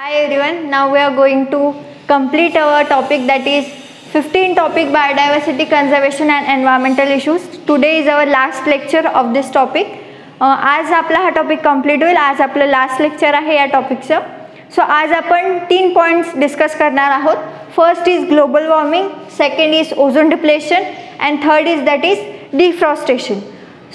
Hi everyone, now we are going to complete our topic that is 15 topic biodiversity conservation and environmental issues. Today is our last lecture of this topic. Uh, आज आपला हा topic complete होईल. आज आपलं last lecture आहे या टॉपिकचं so आज आपण तीन पॉईंट्स डिस्कस करणार आहोत. First is global warming second is ozone depletion and third is that is deforestation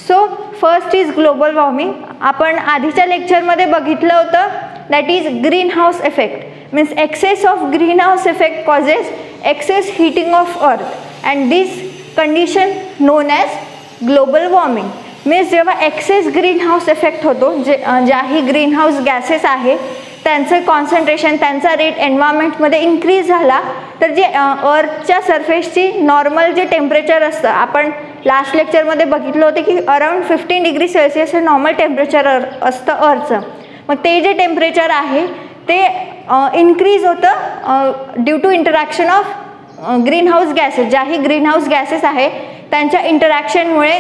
so first is global warming आपण आधीच्या लेक्चरमध्ये बघितलं होतं that is green house effect means excess of green house effect heating excess earth of this and this condition known as global warming means जेव्हा excess green house effect होतो जे ज्याही green house gases आहे त्यांचं concentration त्यांचा rate एन्व्हायरमेंटमध्ये increase झाला तर जे अर्थच्या सरफेसची normal जे टेम्परेचर असतं आपण लास्ट लेक्चरमध्ये बघितलं होतं की अराउंड फिफ्टीन डिग्री सेल्सिअस हे नॉर्मल टेम्परेचर असतं अर्थचं मग ते जे टेम्परेचर आहे ते इन्क्रीज होतं due to interaction of green house gases ज्याही green house gases आहे त्यांच्या इंटरॅक्शनमुळे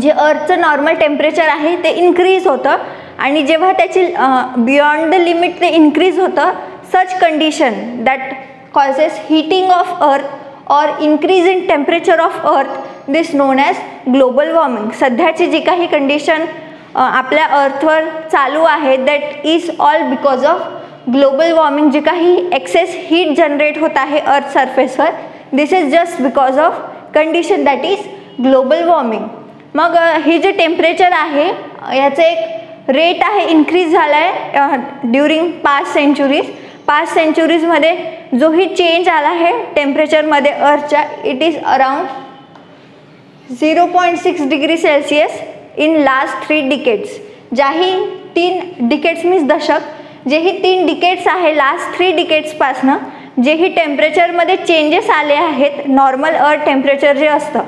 जे अर्थचं नॉर्मल टेम्परेचर आहे ते इन्क्रीज होतं. आणि जेव्हा त्याची बियॉन्ड द लिमिट ते इन्क्रीज होतं such condition that causes heating of earth or increase in temperature of earth this known as global warming सध्याची जी काही कंडिशन आपल्या अर्थवर चालू आहे. That is all because of global warming जी काही एक्सेस हीट जनरेट होत आहे अर्थ सरफेसवर this is just because of condition that is global warming मग हे जे टेम्परेचर आहे याचं एक रेट आहे इन्क्रीज झाला आहे ड्युरिंग पाच सेंचुरीज पाच सेंचुरीजमध्ये जोही चेंज आला आहे टेम्परेचरमध्ये अर्थच्या it is around zero point six degree Celsius in last three decades ज्याही तीन डिकेट्स मीन्स दशक जेही तीन डिकेट्स आहे लास्ट थ्री डिकेट्सपासनं जेही टेम्परेचरमध्ये चेंजेस आले आहेत नॉर्मल अर्थ टेम्परेचर जे असतं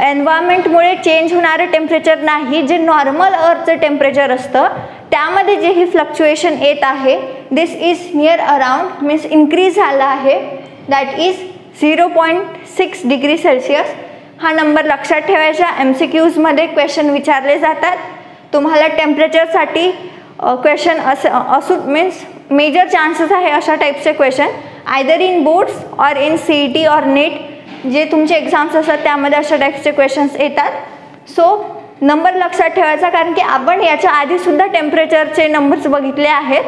एन्व्हायरमेंटमुळे चेंज होणारं टेम्परेचर नाही जे नॉर्मल अर्थचं टेम्परेचर असतं त्यामध्ये जे ही फ्लक्च्युएशन येत आहे this is near around means increase झालं आहे that is zero point six degree Celsius हा नंबर लक्षात ठेवायचा. एम सी क्यूजमध्ये क्वेश्चन विचारले जातात. तुम्हाला टेम्परेचरसाठी क्वेश्चन असं असू मीन्स मेजर चान्सेस आहे अशा टाईपचे question either in boards or in C E T or NET जे तुमचे एक्झाम्स असतात त्यामध्ये अशा टाईपचे क्वेश्चन्स येतात. सो नंबर लक्षात ठेवायचा कारण की आपण याच्या आधीसुद्धा टेम्परेचरचे नंबर्स बघितले आहेत.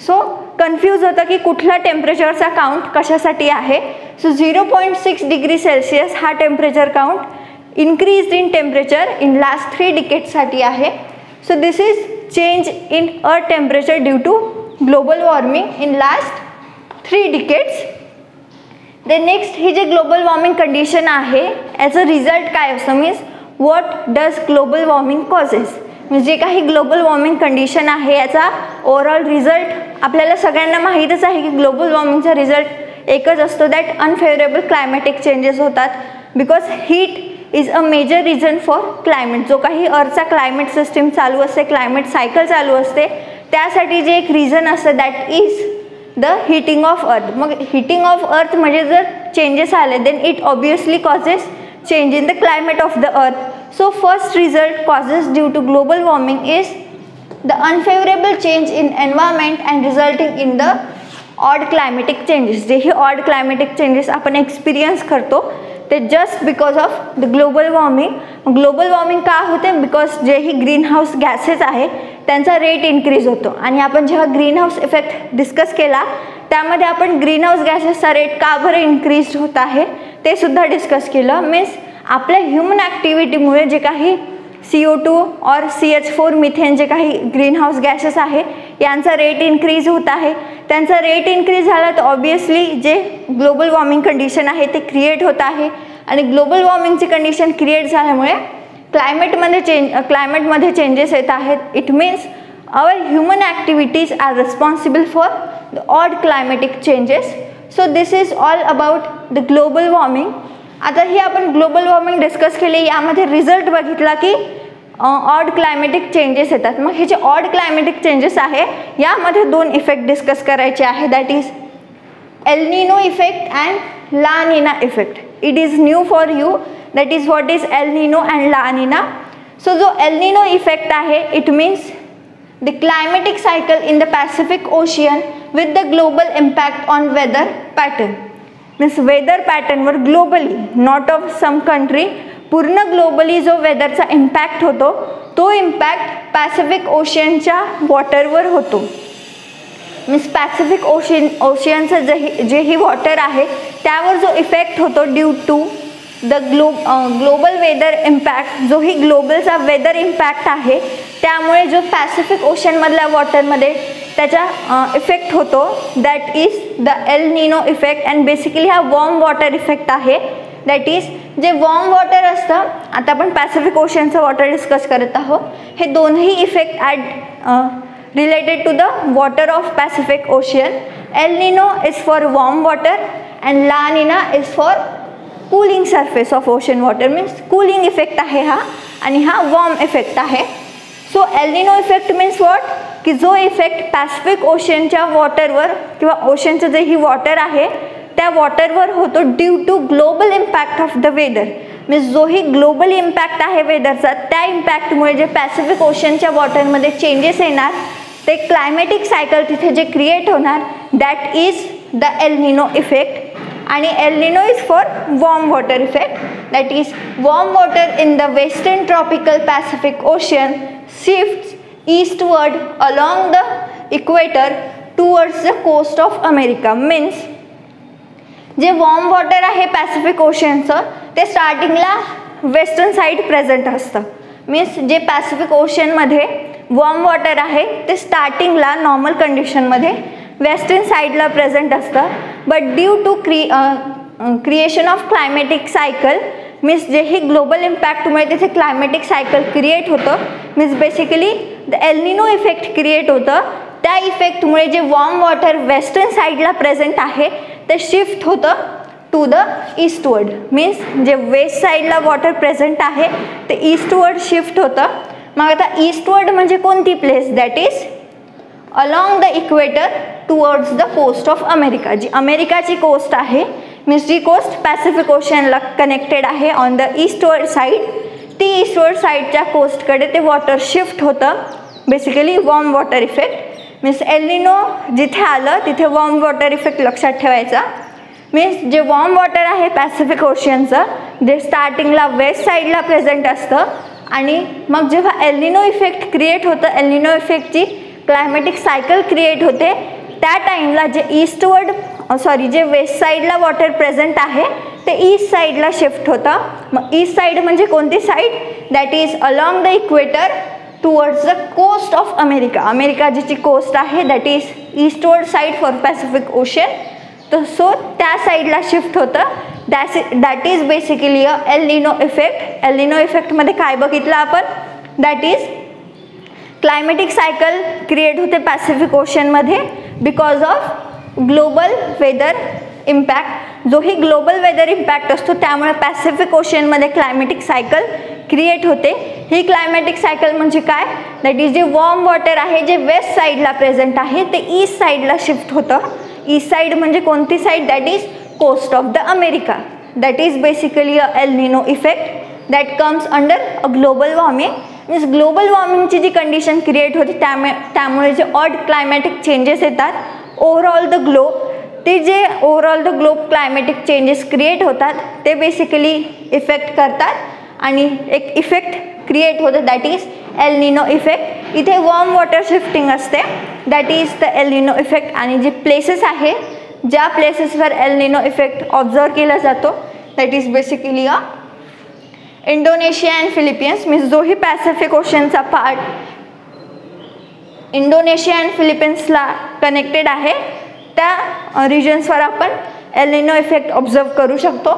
सो कन्फ्यूज होतं की कुठला टेम्परेचरचा काउंट कशासाठी आहे? So zero point six degree Celsius हा temperature count increase in temperature in last three डिकेटसाठी आहे. So this is change in a temperature due to global warming in last three decades the next ही जे global warming condition आहे as a result काय असं means what does global warming causes जे काही global warming condition आहे याचा overall result आपल्याला सगळ्यांना माहीतच आहे की ग्लोबल वॉर्मिंगचा रिझल्ट एकच असतो दॅट अनफेवरेबल क्लायमॅटिक चेंजेस होतात. Because heat is a major reason for climate जो काही अर्थचा क्लायमेट सिस्टीम चालू असते क्लायमेट सायकल चालू असते त्यासाठी जे एक रिझन असतं that is the heating of earth मग हिटिंग ऑफ अर्थ म्हणजे जर चेंजेस आले then it obviously causes change in the climate of the earth so first result causes due to global warming is the unfavourable change in environment and resulting in the odd climatic changes जे ही odd climatic changes आपण experience करतो ते just because of the global warming global warming का होते? Because जे ही green house gases आहे त्यांचा रेट इन्क्रीज होतो. आणि आपण जेव्हा ग्रीन हाऊस इफेक्ट डिस्कस केला त्यामध्ये आपण ग्रीन हाऊस गॅसेसचा रेट का बरं इन्क्रीज होत आहे ते सुद्धा डिस्कस केलं. मीन्स आपल्या ह्युमन ॲक्टिव्हिटीमुळे जे काही C O two or C H four methane जे काही ग्रीन हाऊस गॅसेस आहे यांचा रेट इन्क्रीज होत आहे. त्यांचा रेट इन्क्रीज झाला तर ऑब्वियसली जे ग्लोबल वॉर्मिंग कंडिशन आहे ते क्रिएट होत आहे. आणि ग्लोबल वॉर्मिंगची कंडिशन क्रिएट झाल्यामुळे क्लायमेटमध्ये चेंज क्लायमेटमध्ये चेंजेस येत आहेत. It means our human activities are responsible for the odd climatic changes so this is all about the global warming आता ही आपण ग्लोबल वॉर्मिंग डिस्कस केले. यामध्ये रिझल्ट बघितला की ऑड क्लायमेटिक चेंजेस येतात. मग हे जे ऑड क्लायमेटिक चेंजेस आहे यामध्ये दोन इफेक्ट डिस्कस करायचे आहे. That is El Nino effect and La Nina effect it is new for you that is what is El Nino and La Nina so जो एलनिनो इफेक्ट आहे it means the climatic cycle in the Pacific Ocean with the global impact on weather pattern means weather पॅटर्नवर globally not of some country पूर्ण globally जो वेदरचा impact होतो तो impact Pacific ओशियनच्या वॉटरवर होतो. Means Pacific ocean ओशियनचं जे जेही water आहे त्यावर जो इफेक्ट होतो due to the glo global weather impact जो ही ग्लोबलचा वेदर इम्पॅक्ट आहे त्यामुळे जो पॅसिफिक ओशनमधल्या वॉटरमध्ये त्याचा इफेक्ट होतो. That is the El Nino effect and basically हा वॉर्म वॉटर इफेक्ट आहे. दॅट इज जे वॉर्म वॉटर असतं आता आपण पॅसिफिक ओशनचं वॉटर डिस्कस करत आहोत. हे दोनही effect at related to the water of Pacific Ocean El Nino is for warm water and La Nina is for cooling surface of ocean water means cooling effect आहे हा आणि हा warm effect आहे. So El Nino effect means what की जो effect Pacific ओशनच्या वॉटरवर किंवा ओशनचं जे ही water आहे त्या वॉटरवर होतो due to global impact of the weather means जोही ग्लोबल इम्पॅक्ट आहे वेदरचा त्या इम्पॅक्टमुळे जे पॅसिफिक ओशनच्या वॉटरमध्ये चेंजेस येणार ते क्लायमॅटिक सायकल तिथे जे क्रिएट होणार that is the El Nino effect आणि El Nino is for warm water effect that is warm water in the western tropical Pacific Ocean shift eastward along the equator towards the coast of America means जे warm water आहे Pacific ओशनचं ते स्टार्टिंगला western side present असतं. Means जे Pacific ओशनमध्ये warm water आहे ते स्टार्टिंगला नॉर्मल कंडिशनमध्ये वेस्टर्न साईडला प्रेझेंट असतं. But due to cri creation of climatic cycle means जे ही ग्लोबल इम्पॅक्टमुळे तिथे क्लायमॅटिक सायकल क्रिएट होतं. Means basically the El Nino effect create होतं. त्या इफेक्टमुळे जे वॉर्म वॉटर वेस्टर्न साईडला प्रेझेंट आहे ते शिफ्ट होतं टू द ईस्टवर्ड मीन्स जे वेस्ट साईडला वॉटर प्रेझेंट आहे ते ईस्टवर्ड शिफ्ट होतं. मग आता ईस्टवर्ड म्हणजे कोणती place that is along the equator towards the coast of America जी अमेरिकाची कोस्ट आहे. मीन्स जी कोस्ट पॅसिफिक ओशनला कनेक्टेड आहे ऑन द ईस्टवर्ड साईड ती ईस्टवर्ड साईडच्या कोस्टकडे ते वॉटर शिफ्ट होतं. Basically warm water effect means El Nino जिथे आलं तिथे वॉर्म वॉटर इफेक्ट लक्षात ठेवायचा. मीन्स जे वॉर्म वॉटर आहे पॅसिफिक ओशियनचं जे स्टार्टिंगला वेस्ट साईडला प्रेझेंट असतं. आणि मग जेव्हा एलिनो इफेक्ट क्रिएट होतं एलिनो इफेक्टची क्लायमॅटिक सायकल क्रिएट होते. त्या टाईमला जे ईस्टवर्ड सॉरी जे वेस्ट साईडला वॉटर प्रेझेंट आहे ते ईस्ट साईडला शिफ्ट होतं. मग ईस्ट साईड म्हणजे कोणती side that is along the equator towards the coast of America America जिची कोस्ट आहे that is eastward side for Pacific Ocean तर सो त्या साईडला शिफ्ट होतं. That's that is basically a El Nino effect El Nino इफेक्टमध्ये काय बघितलं आपण? That is climatic cycle create होते Pacific ओशनमध्ये because of global weather impact जो ही ग्लोबल वेदर इम्पॅक्ट असतो त्यामुळे पॅसिफिक ओशनमध्ये क्लायमेटिक सायकल क्रिएट होते. ही क्लायमॅटिक सायकल म्हणजे काय? दॅट इज जे वॉर्म वॉटर आहे जे वेस्ट साईडला प्रेझेंट आहे ते ईस्ट साईडला शिफ्ट होतं. ईस्ट साईड म्हणजे कोणती side that is coast of the America that is basically a El Nino effect that comes under a global warming means global वॉर्मिंगची जी कंडिशन क्रिएट होते त्यामुळे त्यामुळे जे ऑड क्लायमॅटिक चेंजेस येतात ओव्हरऑल द ग्लोब ते जे overall the globe climatic changes create होतात ते बेसिकली इफेक्ट करतात आणि एक इफेक्ट क्रिएट होतं that is El Nino effect इथे वॉर्म वॉटर शिफ्टिंग असते that is the El Nino effect आणि जे प्लेसेस आहे ज्या प्लेसेसवर एल निनो इफेक्ट ऑब्झर्व केला जातो that is basically a Indonesia and Philippines means जोही पॅसिफिक ओशनचा पार्ट इंडोनेशिया अँड फिलिपिन्सला कनेक्टेड आहे. त्या रिजन्सवर आपण एलिनो इफेक्ट ऑब्झर्व करू शकतो.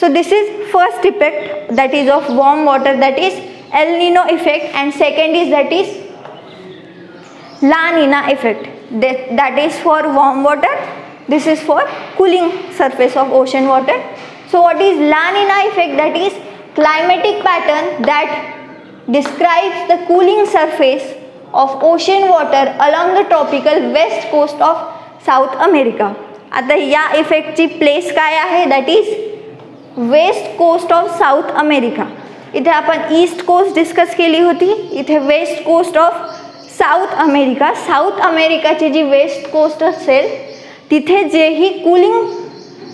So this is first effect that is of warm water that is El Nino effect and second is that is La Nina effect effect that is for warm water this is for cooling surface of ocean water. So what is La Nina effect effect? That is climatic pattern that describes the cooling surface of ocean water along the tropical west coast of South America आता या इफेक्टची place काय आहे? That is west coast of South America इथे आपण east coast discuss केली होती. इथे west coast of South America South अमेरिकाची जी वेस्ट कोस्ट असेल तिथे जेही cooling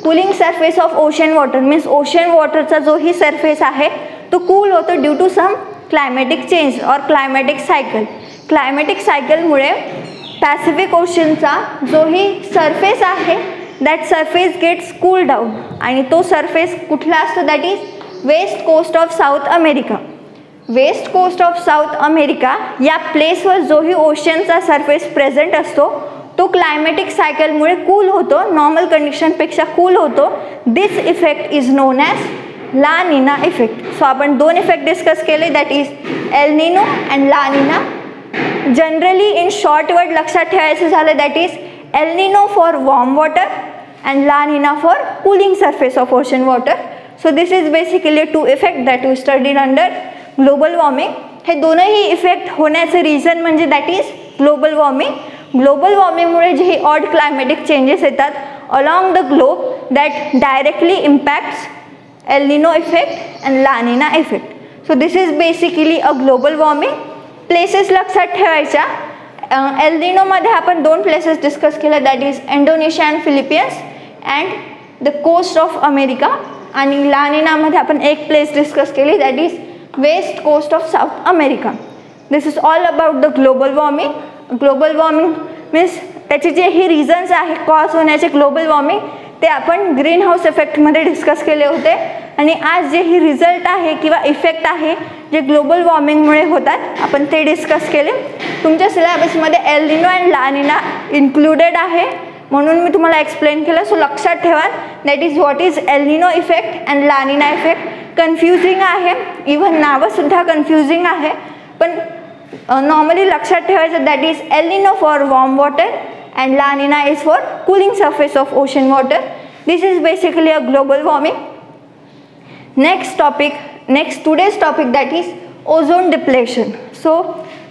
cooling surface of ocean water means ocean वॉटरचा जोही सरफेस आहे तो कूल होतो due to some climatic change और क्लायमॅटिक सायकल क्लायमॅटिक सायकलमुळे पॅसिफिक ओशनचा जोही सरफेस आहे that surface gets cool down आणि तो सरफेस कुठला असतो? That is west coast of South America west coast of South America या प्लेसवर जोही ओशनचा सरफेस प्रेझेंट असतो तो क्लायमॅटिक सायकलमुळे कूल होतो नॉर्मल कंडिशनपेक्षा कूल होतो. This effect is known as La Nina effect so आपण दोन इफेक्ट डिस्कस केले that is El Nino and La Nina generally in short word लक्षात ठेवायचं झालं that is El Nino for warm water and La Nina for cooling surface of ocean water so this is basically two effect that you studied under global warming हे दोनही effect होण्याचं reason म्हणजे that is global warming global वॉर्मिंगमुळे जे odd climatic changes येतात along the globe that directly impacts El Nino effect and La Nina effect so this is basically a global warming places लक्षात ठेवायच्या. एलनिनोमध्ये आपण दोन प्लेसेस डिस्कस केल्या. That is Indonesia and Philippines and the coast of America आणि लानिनामध्ये आपण एक प्लेस डिस्कस केली. That is west coast of South America this is all about the global warming global warming means त्याचे जे ही reasons आहे कॉज होण्याचे ग्लोबल वॉर्मिंग ते आपण ग्रीन हाऊस इफेक्टमध्ये डिस्कस केले होते. आणि आज जे ही रिझल्ट आहे किंवा इफेक्ट आहे जे ग्लोबल वॉर्मिंगमुळे होतात आपण ते डिस्कस केले. तुमच्या सिलेबसमध्ये एलिनो अँड लानिना इन्क्लुडेड आहे. म्हणून मी तुम्हाला एक्सप्लेन केलं. सो लक्षात ठेवा. That is what is El Nino effect and La Nina effect confusing आहे. इव्हन नावंसुद्धा कन्फ्युजिंग आहे. पण नॉर्मली लक्षात ठेवायचं that is El Nino for warm water and La Nina is for cooling surface of ocean water this is basically a global warming next topic next today's topic that is ozone depletion so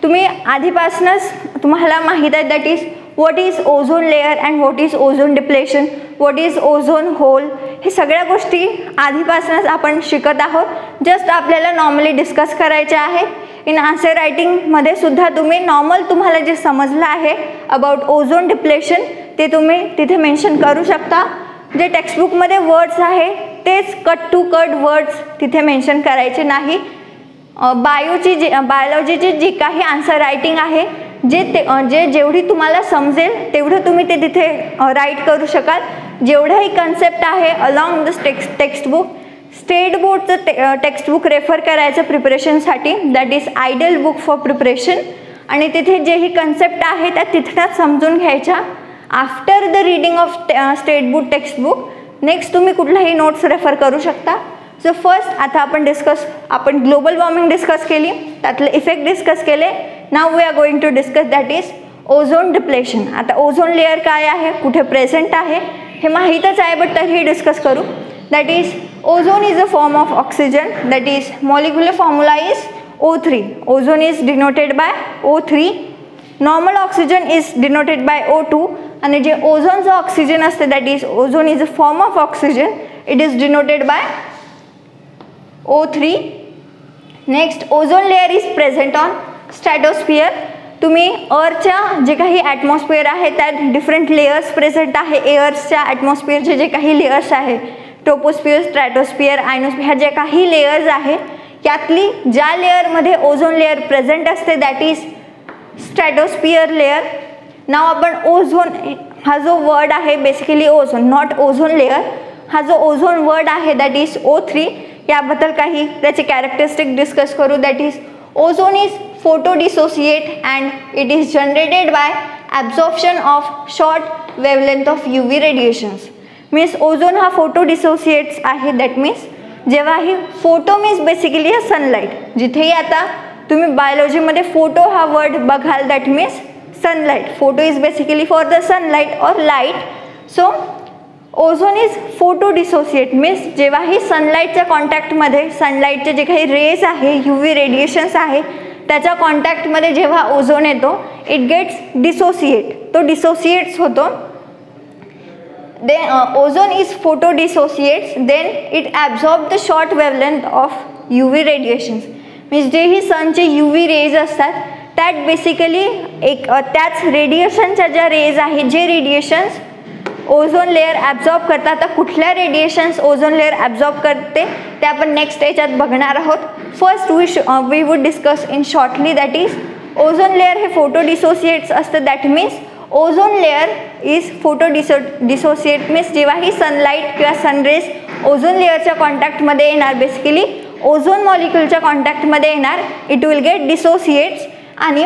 तुम्ही आधीपासूनच तुम्हाला माहीत आहे that is what is ozone layer and what is ozone depletion what is ozone hole हे सगळ्या गोष्टी आधीपासूनच आपण शिकत आहोत. जस्ट आपल्याला नॉर्मली डिस्कस करायच्या आहेत. इन आन्सर रायटिंगमध्ये सुद्धा तुम्ही नॉर्मल तुम्हाला जे समजलं आहे अबाउट ओझोन डिप्लेशन ते तुम्ही तिथे मेन्शन करू शकता. जे टेक्स्टबुकमध्ये वर्ड्स आहे तेच कट टू कट वर्ड्स तिथे मेन्शन करायचे नाही. बायोची जी बायोलॉजीची जी काही आन्सर रायटिंग आहे जे ते जे जेवढी तुम्हाला समजेल तेवढं तुम्ही ते तिथे राईट करू शकाल. जेवढंही कन्सेप्ट आहे along the text textbook state बोर्डचं टे टेक्स्टबुक रेफर करायचं प्रिपरेशनसाठी that is ideal book for preparation आणि तिथे जेही कन्सेप्ट आहे त्या तिथनंच समजून घ्यायच्या. After the reading of state book textbook next तुम्ही कुठलाही नोट्स रेफर करू शकता. सो फर्स्ट आता आपण डिस्कस आपण ग्लोबल वॉर्मिंग डिस्कस केली. त्यातले इफेक्ट डिस्कस केले. Now we are going to discuss that is ozone depletion आता ओझोन लेअर काय आहे? कुठे प्रेझेंट आहे? हे माहीतच आहे बट तरीही डिस्कस करू. That is ozone is a form of oxygen that is molecular formula is O three ozone is denoted by O three normal oxygen is denoted by O two आणि जे ओझोनचं oxygen असते that is ozone is a form of oxygen it is denoted by O three next ozone layer is present on stratosphere तुम्ही अर्थच्या जे काही atmosphere आहे त्यात डिफरंट लेयर्स प्रेझेंट आहे. एअर्सच्या ॲटमॉस्फिअरचे जे काही लेयर्स आहे ट्रोपोस्पियर स्ट्रॅटोस्पियर आयनोस्पियर ह्या जे काही लेयर्स आहे यातली ज्या लेअरमध्ये ओझोन लेअर प्रेझेंट असते that is stratosphere layer now आपण ओझोन हा जो वर्ड आहे basically ozone not ozone layer हा जो ओझोन वर्ड आहे दॅट इज ओ थ्री याबद्दल काही त्याचे कॅरेक्टरिस्टिक डिस्कस करू. That is ozone is photo dissociate and it is generated by absorption of short wavelength of U V radiations means ozone हा photo dissociates आहे. That means जेव्हा ही photo means basically a sunlight जिथेही आता तुम्ही बायोलॉजीमध्ये photo हा word बघाल that means sunlight photo is basically for the sunlight or light so ozone is photo dissociate means जेव्हाही सनलाईटच्या कॉन्टॅक्टमध्ये सनलाईटचे जे काही रेज आहे यू व्ही रेडिएशन्स आहे त्याच्या कॉन्टॅक्टमध्ये जेव्हा ओझोन येतो इट गेट्स डिसोसिएट तो डिसोसिएट्स होतो. They ozone is photo dissociates then it absorb the short wavelength of U V radiations means जे ही सनचे यू व्ही रेज असतात त्यात बेसिकली एक त्याच रेडिएशनच्या ज्या रेज आहेत जे रेडिएशन्स ओझोन लेअर ॲब्झॉर्ब करतात आता कुठल्या रेडिएशन्स ओझोन लेअर ॲब्झॉर्ब करते ते आपण नेक्स्ट याच्यात बघणार आहोत. फर्स्ट वी श we would discuss in shortly that is ozone layer हे फोटो डिसोसिएट्स असतं that means ozone layer is photo disso dissociate means जेव्हाही सनलाईट किंवा सनरेज ओझोन लेअरच्या कॉन्टॅक्टमध्ये येणार बेसिकली ओझोन मॉलिक्युलच्या कॉन्टॅक्टमध्ये येणार इट विल गेट डिसोसिएट्स आणि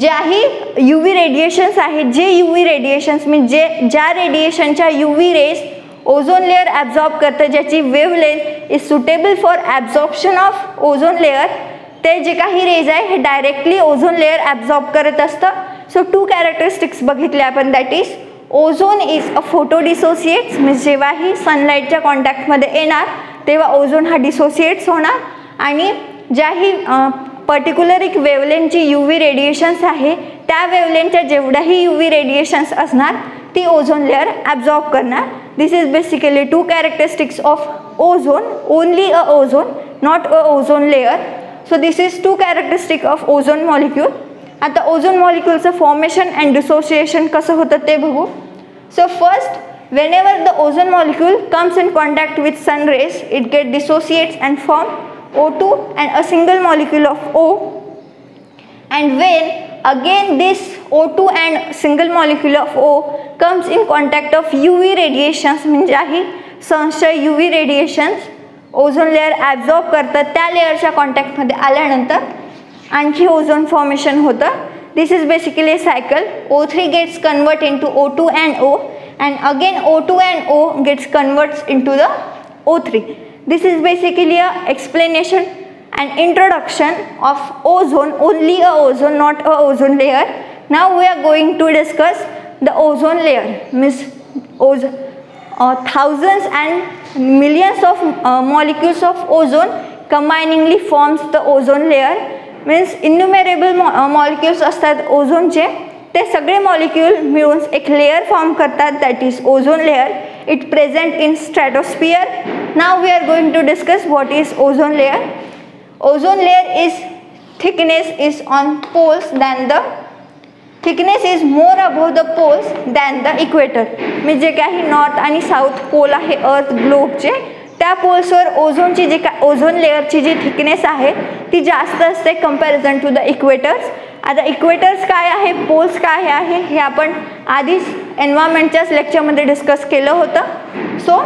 ज्याही यू व्ही रेडिएशन्स आहेत जे यू व्ही रेडिएशन्स मीन जे ज्या रेडिएशनच्या U V rays ozone layer absorb करतं ज्याची wavelength is suitable for absorption of ozone layer ते जे काही रेज आहे हे डायरेक्टली ओझोन लेअर ॲब्झॉर्ब करत असतं. सो टू कॅरेक्टरिस्टिक्स बघितले आपण that is ozone is a photo dissociates means जेव्हाही सनलाईटच्या कॉन्टॅक्टमध्ये येणार तेव्हा ओझोन हा डिसोसिएट्स होणार. आणि ज्याही पर्टिक्युलर एक वेवलेनची यू व्ही रेडिएशन्स आहे त्या वेवलेनच्या जेवढ्याही यू व्ही रेडिएशन्स असणार ती ओझोन लेअर ॲब्झॉर्ब करणार. This is basically two characteristics of ozone only a ozone not a ozone layer so this is two characteristic of ozone molecule आता ozone मॉलिक्यूलचं formation and dissociation कसं होतं ते बघू. So first whenever the ozone molecule comes in contact with sun rays it get dissociates and form O2 and a of O and when again this again this O2 and single molecule of O comes in contact of UV radiations म्हणजे आहे संशय U V radiations ozone layer absorb करतात त्या लेअरच्या कॉन्टॅक्टमध्ये आल्यानंतर आणखी ozone formation होतं this is basically cycle O three gets convert into O two and O and again O two and O gets converts into the O three This is basically a explanation and introduction of ozone, only a ozone, not a ozone layer. Now we are going to discuss the ozone layer, means ozone, uh, thousands and millions of uh, molecules of ozone combiningly forms the ozone layer. Means innumerable मॉ molecules असतात ओझोनचे ते सगळे molecule मिळून एक layer form करतात. That is ozone layer it present in stratosphere now we are going to discuss what is ozone layer ozone layer is thickness is on poles than the thickness is more above the poles than the equator मी जे काही north आणि south pole आहे अर्थ ग्लोबचे त्या पोल्सवर ओझोनची जी का ozone लेअरची जी thickness आहे ती जास्त असते कंपॅरिझन टू द इक्वेटर्स आता इक्वेटर्स काय आहे? पोल्स काय आहे? हे आपण आधीच एन्व्हायरमेंटच्याच लेक्चरमध्ये डिस्कस केलं होतं. सो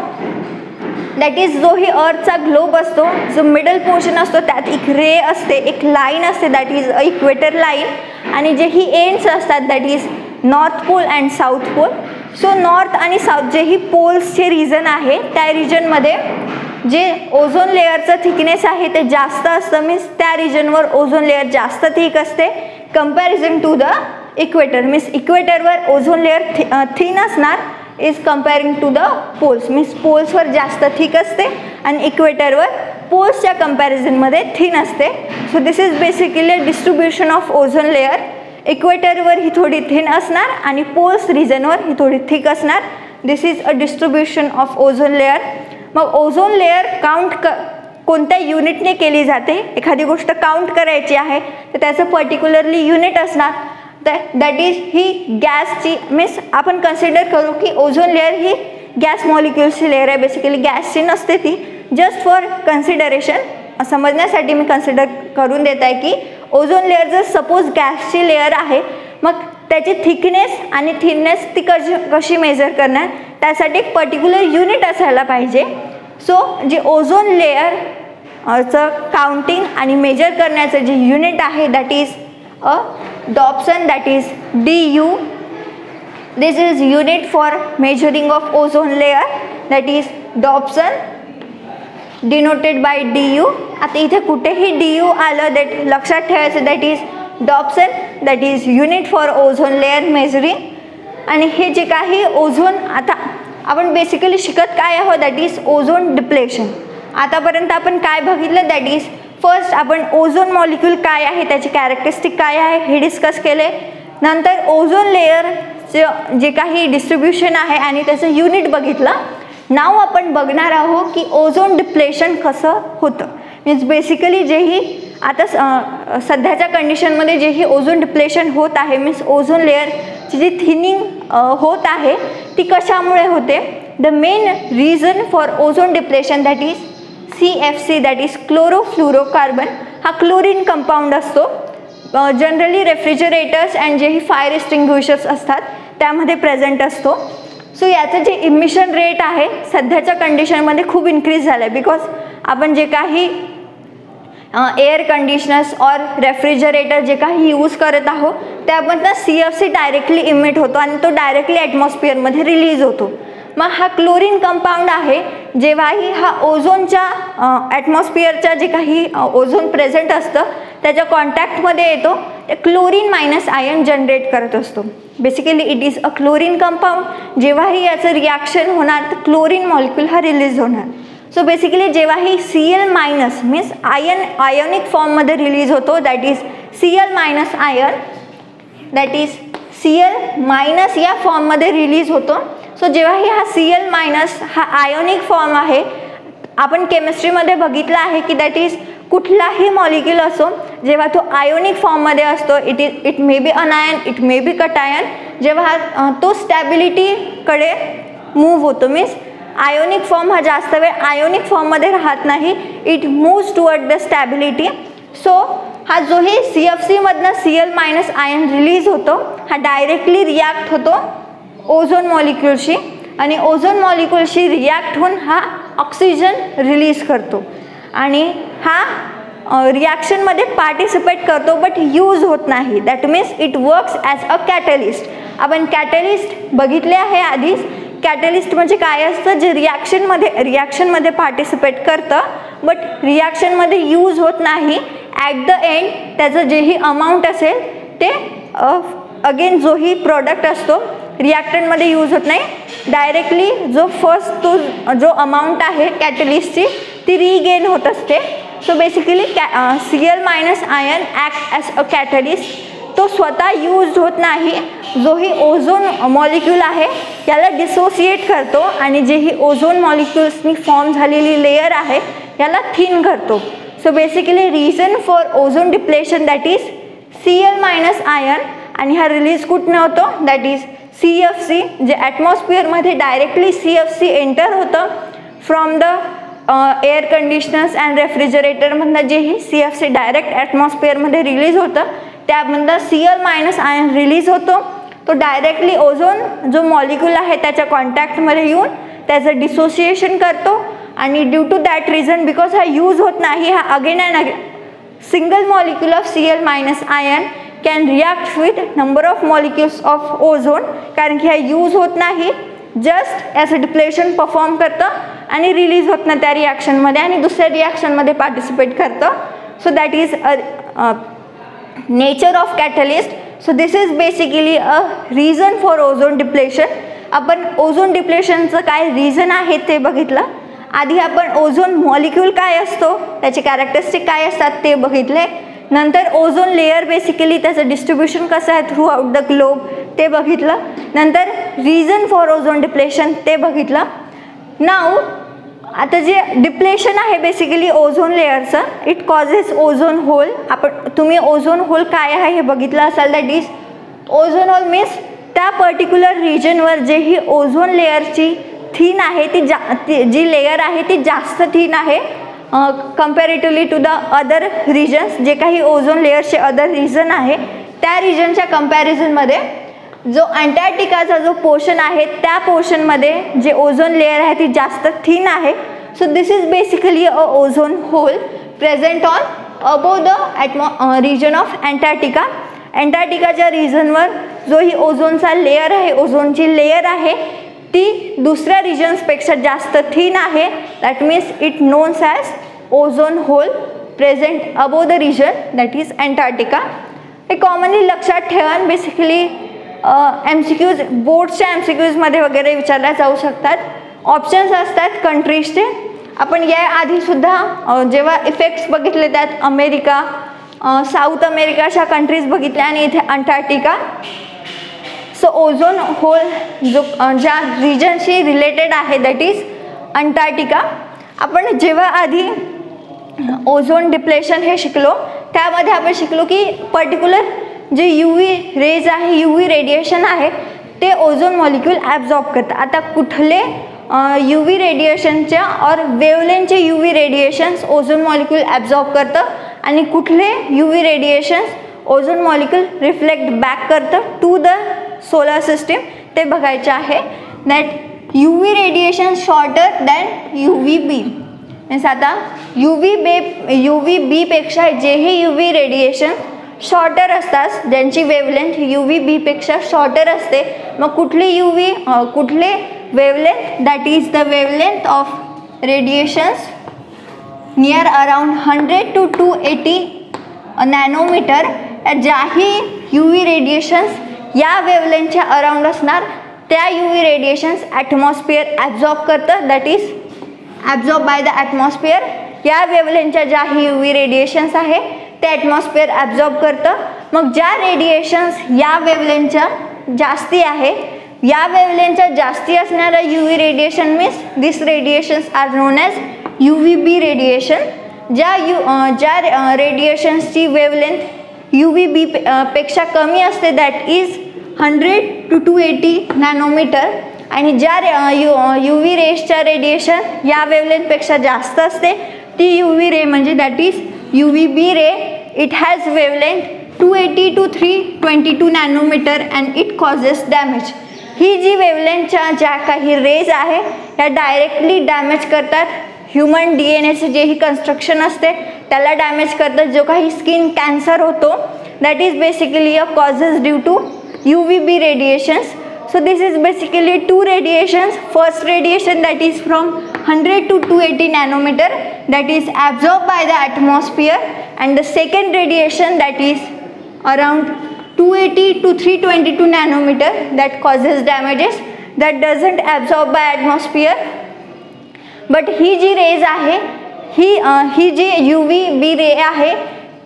दॅट इज जो ही अर्थचा ग्लोब असतो जो मिडल पोर्शन असतो त्यात एक रे असते एक लाईन असते that is a equator line आणि जे ही एंड्स असतात that is north pole and south pole so north आणि साऊथ जे ही पोल्सचे रिजन आहे त्या रिजनमध्ये जे ओझोन लेअरचं थिकनेस आहे ते जास्त असतं मीन्स त्या रिजनवर ओझोन लेअर जास्त थिक असते. Comparison to the equator means इक्वेटरवर ozone layer थि थिन असणार is comparing to the poles means पोल्सवर जास्त थिक असते आणि इक्वेटरवर पोल्सच्या कम्पॅरिझनमध्ये थिन असते. So this is basically distribution of ozone layer इक्वेटरवर ही थोडी थिन असणार आणि पोल्स रिजनवर ही थोडी थिक असणार. This is a distribution of ozone layer मग ओझोन लेअर काउंट क कोणत्या युनिटने केली जाते? एखादी गोष्ट काउंट करायची आहे तर त्याचं पर्टिक्युलरली युनिट असणार. दॅट इज ही गॅसची मीन्स आपण कन्सिडर करू की ओझोन लेअर ही गॅस मॉलिक्युल्सची लेअर आहे. बेसिकली गॅसची नसते ती. जस्ट फॉर कन्सिडरेशन समजण्यासाठी मी कन्सिडर करून देत आहे की ओझोन लेअर जर सपोज गॅसची लेअर आहे मग त्याची थिकनेस आणि थिननेस ती कशी कशी मेजर करणार? त्यासाठी एक पर्टिक्युलर युनिट असायला पाहिजे. सो जे ओझोन लेअर चं काउंटिंग आणि मेजर करण्याचं जे युनिट आहे that is a Dobson that is D U this is unit for measuring of ozone layer that is Dobson denoted by D U आता इथे कुठेही डी यू आलं दॅट लक्षात ठेवायचं that is Dobson that is unit for ozone layer measuring आणि हे जे काही ओझोन आता आपण बेसिकली शिकत काय आहोत दॅट इज ओझोन डिप्लेशन आतापर्यंत आपण काय बघितलं दॅट इज फर्स्ट आपण ओझोन मॉलिक्यूल काय आहे त्याची कॅरेक्टरिस्टिक काय आहे हे डिस्कस केले. नंतर ओझोन लेअरचं जे काही डिस्ट्रीब्युशन आहे आणि त्याचं युनिट बघितलं. नाव आपण बघणार आहोत की ओझोन डिप्लेशन कसं होतं. मीन्स बेसिकली जेही आता सध्याच्या कंडिशनमध्ये जेही ओझोन डिप्लेशन होत आहे मीन्स ओझोन लेअरची जी थिनिंग होत आहे ती कशामुळे होते? The main reason for ozone depletion that is C F C that is chlorofluorocarbon हा क्लोरीन कंपाऊंड असतो. जनरली रेफ्रिजरेटर्स अँड जेही फायर एक्स्टिंग्विशर्स असतात त्यामध्ये प्रेझेंट असतो. सो याचं जे इमिशन रेट आहे सध्याच्या कंडिशनमध्ये खूप इन्क्रीज झालं आहे बिकॉज आपण जे काही एअर कंडिशनर्स और रेफ्रिजरेटर जे काही यूज करत आहोत त्यामधनं C F C directly emit होतो आणि तो डायरेक्टली ॲटमॉस्फिअरमध्ये रिलीज होतो. मग हा क्लोरीन कंपाऊंड आहे जेव्हाही हा ओझोनच्या ॲटमॉस्फिअरच्या जे काही ओझोन प्रेझेंट असतं त्याच्या कॉन्टॅक्टमध्ये येतो ते क्लोरीन मायनस आयन जनरेट करत असतो. Basically it is a chlorine compound जेव्हाही याचं रिॲक्शन होणार तर क्लोरीन मॉलिक्यूल हा रिलीज होणार. सो बेसिकली जेव्हाही C L minus means ion ionic फॉर्ममध्ये रिलीज होतो that is C L minus ion that is C L minus या फॉर्ममध्ये रिलीज होतो. सो जेव्हाही हा सी एल मायनस हा आयोनिक फॉर्म आहे आपण केमिस्ट्रीमध्ये बघितलं आहे की दॅट इज कुठलाही मॉलिक्यूल असो जेव्हा तो आयोनिक फॉर्ममध्ये असतो it is it may be anion it may be cation जेव्हा तो स्टॅबिलिटीकडे मूव्ह होतो मीन्स आयोनिक फॉर्म हा जास्त वेळ आयोनिक फॉर्ममध्ये राहत नाही it moves toward the stability so हा जोही C F सीमधनं C L minus ion release होतो हा डायरेक्टली रिॲक्ट होतो. ओझोन मॉलिक्युलशी आणि ओझोन मॉलिक्युलशी रिॲक्ट होऊन हा ऑक्सिजन रिलीज करतो. आणि हा रिॲक्शनमध्ये पार्टिसिपेट करतो बट यूज होत नाही. That means it works as a catalyst आपण कॅटलिस्ट बघितले आहे आधीच. कॅटलिस्ट म्हणजे काय असतं? जे रिॲक्शनमध्ये रिॲक्शनमध्ये पार्टिसिपेट करतं बट रिॲक्शनमध्ये यूज होत नाही. ॲट द एंड त्याचं जेही अमाऊंट असेल ते अगेन जोही प्रॉडक्ट असतो रिॲक्टंटमध्ये यूज होत नाही. डायरेक्टली जो फर्स्ट तो जो अमाऊंट आहे कॅटलिस्टची ती रिगेन होत असते. सो बेसिकली कॅ C L minus ion act as a catalyst तो स्वतः यूज होत नाही. जो ही ओझोन मॉलिक्यूल आहे याला डिसोसिएट करतो आणि जे ही ओझोन मॉलिक्युल्सनी फॉर्म झालेली लेयर आहे याला थिन करतो. So basically reason for ozone depletion that is C L minus ion आणि हा रिलीज कुठनं होतो? That is C F C जे ॲटमॉस्फिअरमध्ये directly C F C enter होतं from the air conditioners and रेफ्रिजरेटरमधनं जेही सी एफ सी डायरेक्ट ॲटमॉस्फिअरमध्ये release होतं. त्यामधनं C L minus ion release होतो. तो डायरेक्टली ओझोन जो मॉलिक्यूल आहे त्याच्या कॉन्टॅक्टमध्ये येऊन त्याचं डिसोसिएशन करतो. आणि due to that reason because हा यूज होत नाही हा again and again single molecule of C L minus ion can react with number of molecules of ozone कारण की हा यूज होत नाही just as a depletion perform करतं आणि रिलीज होत नाही त्या रिॲक्शनमध्ये आणि दुसऱ्या रिॲक्शनमध्ये पार्टिसिपेट करतं. So that is a nature of catalyst so this is basically a reason for ozone depletion आपण ओझोन डिप्लेशनचं काय रिझन आहे ते बघितलं. आधी आपण ओझोन मॉलिक्यूल काय असतो त्याचे कॅरेक्टरिस्टिक काय असतात ते बघितले. नंतर ओझोन लेअर बेसिकली त्याचं डिस्ट्रीब्युशन कसं आहे थ्रू आउट द ग्लोब ते बघितलं. नंतर रिझन फॉर ओझोन डिप्लेशन ते बघितलं. नाव आता जे डिप्लेशन आहे बेसिकली ओझोन लेअरचं इट कॉजेस ओझोन होल आपण तुम्ही ओझोन होल काय आहे हे बघितलं असाल that is ozone hole means त्या पर्टिक्युलर रिजनवर जे ही ओझोन लेअरची थीन आहे ती जा ती जी लेअर आहे ती जास्त थीन आहे. Comparatively to the other regions जे काही ओझोन लेअरचे अदर रिजन आहे त्या रिजनच्या कम्पॅरिझनमध्ये जो अंटार्क्टिकाचा जो पोर्शन आहे त्या पोर्शनमध्ये जे ओझोन लेअर आहे ती जास्त थीन आहे. So this is basically a ozone hole present on above the ॲटमॉ region of Antarctica अँटार्क्टिकाच्या रिजनवर जो ही ओझोनचा लेअर आहे ओझोनची लेअर आहे ती दुसऱ्या रिजन्सपेक्षा जास्त थीन आहे. That means it knowns as ozone hole present above the region that is Antarctica हे कॉमनली लक्षात ठेवा बेसिकली एम सी क्यूज बोर्डच्या एम सी क्यूजमध्ये वगैरे विचारल्या जाऊ शकतात. ऑप्शन्स असतात कंट्रीजचे आपण या आधीसुद्धा जेव्हा इफेक्ट्स बघितले त्यात अमेरिका साऊथ अमेरिकाच्या कंट्रीज बघितल्या आणि इथे अंटार्क्टिका सो ओझोन होल जो ज्या रिजनशी रिलेटेड आहे दॅट इज अंटार्क्टिका आपण जेव्हा आधी ओझोन डिप्लेशन हे शिकलो त्यामध्ये आपण शिकलो की पर्टिक्युलर जे यू व्ही रेज आहे यू व्ही रेडिएशन आहे ते ओझोन मॉलिक्यूल ॲब्झॉर्ब करतं आता कुठले यू व्ही रेडिएशनच्या और वेवलेनचे U V radiations ozone molecule absorb करतं आणि कुठले U V radiations ozone molecule reflect back करतं टू द सोलर सिस्टीम ते बघायचे आहे. That U V radiation shorter than U V B means आता U V B U V बीपेक्षा जेही U V radiation shorter असतात ज्यांची वेवलेंथ यू व्ही बीपेक्षा shorter असते मग कुठली यू व्ही कुठले wavelength that is the wavelength of radiations near around hundred to two eighty nanometer ज्याही U V radiations या वेवलेंथच्या अराउंड असणार त्या U V radiations atmosphere absorb करतं. That is absorb by the atmosphere या वेवलेंथच्या ज्या you V radiations आहे ते ॲटमॉस्फिअर ॲब्झॉर्ब करतं. मग ज्या रेडिएशन्स या वेवलेंथच्या जास्ती आहे या वेवलेंथच्या जास्ती असणाऱ्या U V radiation means this radiations are known as U V B radiation ज्या यू ज्या रेडिएशन्सची वेवलेंथ यू व्ही बी पेक्षा कमी असते that is hundred to two eighty nanometer आणि ज्या यू यू व्ही रेसच्या रेडिएशन या वेवलेंथपेक्षा जास्त असते ती यू व्ही रे म्हणजे that is U V B ray it has wavelength two eighty to three twenty two nanometer and it causes damage ही जी वेवलेंथच्या ज्या काही रेज आहे त्या डायरेक्टली डॅमेज करतात. ह्युमन डी एन एचं जेही कन्स्ट्रक्शन असते त्याला डॅमेज करतात जो काही स्किन कॅन्सर होतो that is basically a causes due to U V B radiations so this is basically two radiations first radiation that is from hundred to two eighty nanometer that is absorb by the atmosphere and the second radiation that is around two eighty to three twenty two nanometer that causes damages that doesn't absorb by atmosphere but ही जी raise आहे ही ही जी you V B रे आहे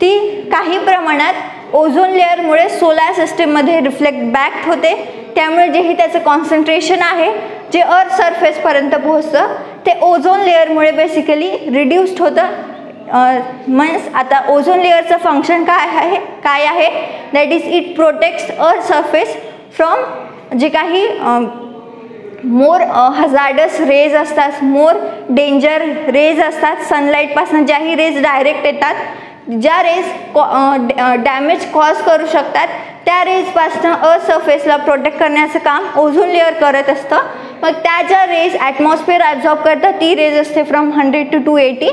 ती काही प्रमाणात ozone लेअरमुळे solar सिस्टीममध्ये reflect back होते. त्यामुळे जेही त्याचं कॉन्सन्ट्रेशन आहे जे अर्थ सरफेसपर्यंत पोहोचतं ते ओझोन लेअरमुळे बेसिकली रिड्यूस्ड होतं. मीन्स आता ओझोन लेअरचं फंक्शन काय आहे काय आहे? That is it protects earth surface from जे काही मोर हजार्डस रेज असतात. मोर डेंजर रेज असतात. सनलाईटपासून ज्याही रेज डायरेक्ट येतात ज्या रेज डॅमेज कॉज करू शकतात त्या रेजपासनं असरफेसला प्रोटेक्ट करण्याचं काम ओझोन लेअर करत असतं. मग त्या ज्या रेज ॲटमॉस्फिअर ॲब्झॉर्ब करतात ती रेज असते from hundred to two eighty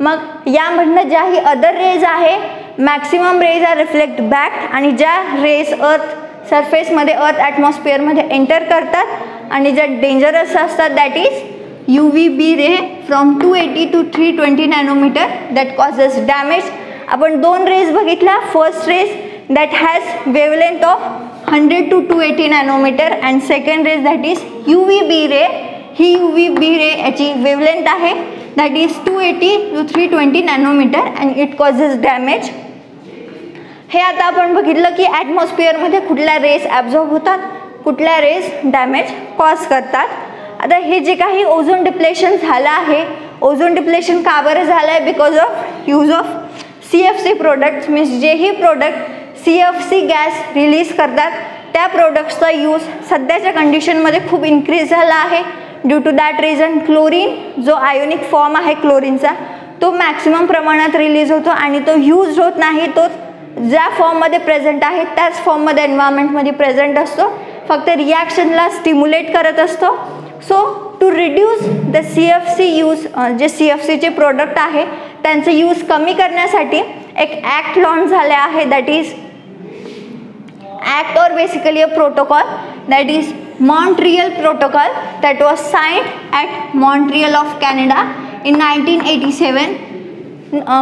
मग यामधनं ज्याही अदर रेज आहे maximum rays are reflect back आणि ज्या रेज अर्थ सरफेसमध्ये अर्थ ॲटमॉस्फिअरमध्ये एंटर करतात आणि ज्या डेंजरस असतात that is U V B ray from two eighty to three twenty nanometer that causes damage आपण दोन रेज बघितल्या. First rays that has wavelength of hundred to two eighty nanometer and second rays that is U V B ray he U V B ray याची wavelength आहे. That is two eighty to three twenty nanometer and it causes damage हे आता आपण बघितलं की ॲटमॉस्फिअरमध्ये कुठल्या race absorb होतात? कुठल्या रेस डॅमेज कॉज करतात? आता हे जे काही ओझोन डिप्लेशन झालं आहे ओझोन डिप्लेशन का बरं झालं आहे because of use of C F C products means जेही product C F C gas release करतात त्या प्रोडक्ट्सचा यूज सध्याच्या कंडिशनमध्ये खूप इन्क्रीज झाला आहे. Due to that reason chlorine जो आयोनिक फॉर्म आहे क्लोरीनचा तो मॅक्सिमम प्रमाणात रिलीज होतो आणि तो यूज होत नाही. तो ज्या फॉर्ममध्ये प्रेझेंट आहे त्याच फॉर्ममध्ये एन्व्हायरमेंटमध्ये प्रेझेंट असतो. फक्त रिॲक्शनला स्टिम्युलेट करत असतो. So to reduce the C F C use जे सी एफ सीचे प्रोडक्ट आहे त्यांचे यूज कमी करण्यासाठी एक ॲक्ट लॉन्च झाले आहे that is act or basically a protocol that is Montreal protocol that was signed at Montreal of Canada in nineteen eighty seven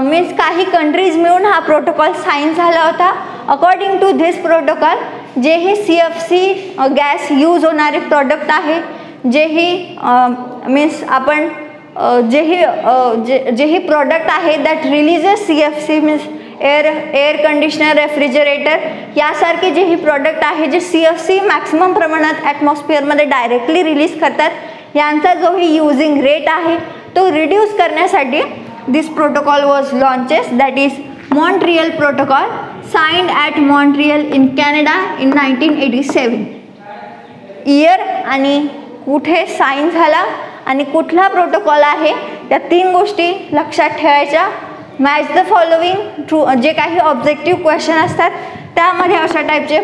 means काही कंट्रीज मिळून हा प्रोटोकॉल साईन झाला होता. अकॉर्डिंग टू धिस प्रोटोकॉल जे हे C F C gas use होणारे product आहे जे ही मीन्स आपण जे ही जे जेही प्रॉडक्ट आहे that releases C F C means air air conditioner refrigerator यासारखे जे ही प्रॉडक्ट आहे जे सी एफ सी मॅक्सिमम प्रमाणात ॲटमॉस्फिअरमध्ये डायरेक्टली रिलीज करतात यांचा जो ही युजिंग रेट आहे तो रिड्यूस करण्यासाठी this protocol was launches that is Montreal protocol signed at Montreal in Canada in 1987 year आणि कुठे साईन झाला आणि कुठला प्रोटोकॉल आहे त्या तीन गोष्टी लक्षात ठेवायच्या. मॅच द फॉलोविंग ट्रू जे काही ऑब्जेक्टिव्ह क्वेश्चन असतात त्यामध्ये अशा टाईपचे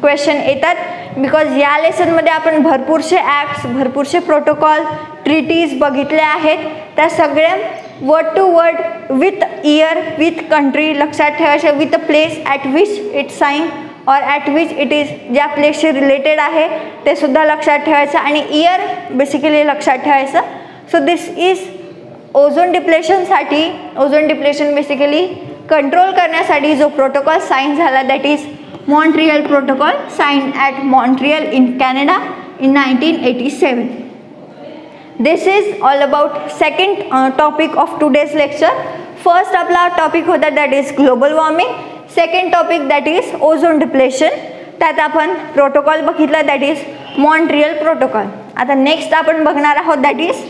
क्वेश्चन येतात. बिकॉज या लेसनमध्ये आपण भरपूरसे ॲप्स भरपूरसे प्रोटोकॉल ट्रिटीज बघितले आहेत. त्या सगळ्या word to word with year with country लक्षात ठेवायचे with place at which it sign और ॲट विच इट इज ज्या प्लेसशी रिलेटेड आहे ते सुद्धा लक्षात ठेवायचं आणि इयर बेसिकली लक्षात ठेवायचं सो दिस इज ओझोन डिप्लेशनसाठी ओझोन डिप्लेशन बेसिकली कंट्रोल करण्यासाठी जो प्रोटोकॉल साईन झाला that is Montreal protocol sign at Montreal in Canada in nineteen eighty seven this is all about second topic of today's lecture first आपला topic होता that is global warming second topic that is ozone depletion त्यात आपण protocol बघितला that is Montreal protocol आता next आपण बघणार आहोत that is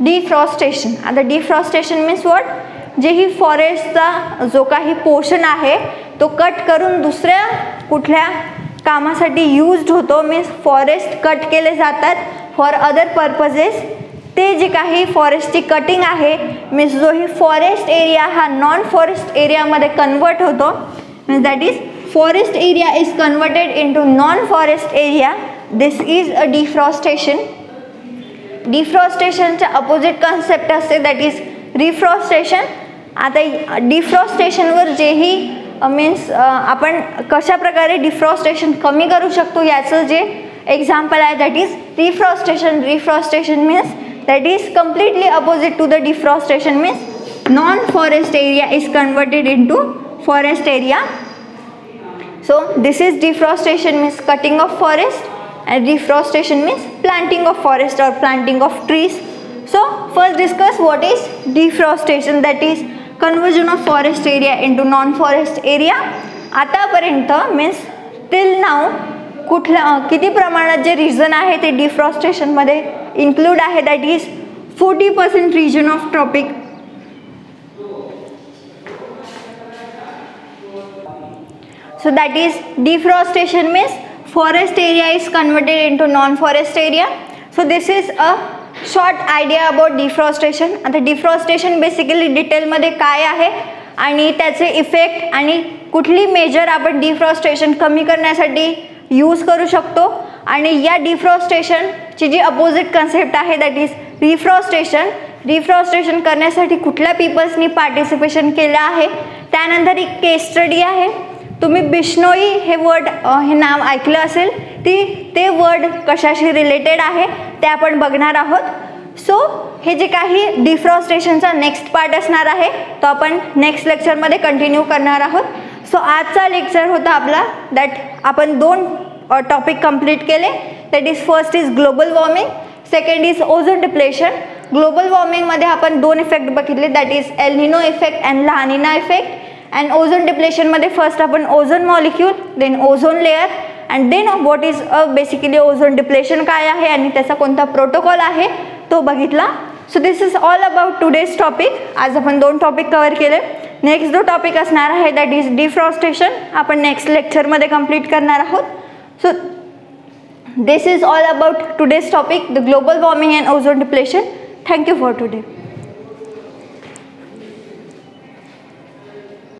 deforestation आता डिफ्रॉस्टेशन मीन्स वॉट जे ही फॉरेस्टचा जो काही पोर्शन आहे तो कट करून दुसऱ्या कुठल्या कामासाठी यूज्ड होतो मीन्स फॉरेस्ट कट केले जातात. फॉर अदर पर्पजेस ते जे काही फॉरेस्टची कटिंग आहे मीन्स जो ही फॉरेस्ट एरिया हा नॉन फॉरेस्ट एरियामध्ये कन्वर्ट होतो means that is forest area is converted in to non forest area this is a deforestation डिफ्रॉस्टेशनच्या opposite concept असते दॅट इज रिफ्रॉस्टेशन आता डिफ्रॉस्टेशनवर जेही मीन्स आपण कशा प्रकारे डिफ्रॉस्टेशन कमी करू शकतो याचं जे एक्झाम्पल आहे that is reforestation reforestation means that is completely opposite to the deforestation means non forest area is converted into forest area so this is deforestation means cutting of forest and reforestation means planting of forest or planting of trees so first discuss what is deforestation that is conversion of forest area into non forest area आतापर्यंत means till नाव कुठल्या किती प्रमाणात जे region आहे ते डिफ्रॉस्टेशनमध्ये include आहे? That is forty percent region of tropic so that is deforestation means forest area is converted into non-forest area. So this is a short idea about deforestation आता deforestation basically डिटेलमध्ये काय आहे? आणि त्याचे इफेक्ट आणि कुठली major आपण deforestation कमी करण्यासाठी यूज करू शकतो. आणि या डिफ्रॉस्टेशनची जी अपोजिट कन्सेप्ट आहे दॅट इज रिफ्रॉस्टेशन रिफ्रॉस्टेशन करण्यासाठी कुठल्या पीपल्सनी पार्टिसिपेशन केलं आहे? त्यानंतर एक केस स्टडी आहे. तुम्ही बिश्नोई हे वर्ड हे नाव ऐकलं असेल ती ते वर्ड कशाशी रिलेटेड आहे ते आपण बघणार आहोत. सो हे जे काही डिफ्रॉस्टेशनचा नेक्स्ट पार्ट असणार आहे तो आपण नेक्स्ट लेक्चरमध्ये कंटिन्यू करणार आहोत. सो आजचा लेक्चर होता आपला दॅट आपण दोन टॉपिक कंप्लीट केले. That is first is global warming second is ozone depletion global वॉर्मिंगमध्ये आपण दोन इफेक्ट बघितले that is El Nino effect and La Nina effect and ozone डिप्लेशनमध्ये first आपण ozone molecule then ozone layer and then what is a basically ozone depletion काय आहे आणि त्याचा कोणता protocol आहे तो बघितला. So this is all about today's topic आज आपण दोन टॉपिक कवर केले. नेक्स्ट जो टॉपिक असणार आहे दॅट इज डिफ्रॉस्टेशन आपण नेक्स्ट लेक्चरमध्ये कंप्लीट करणार आहोत. So this is all about today's topic the global warming and ozone depletion thank you for today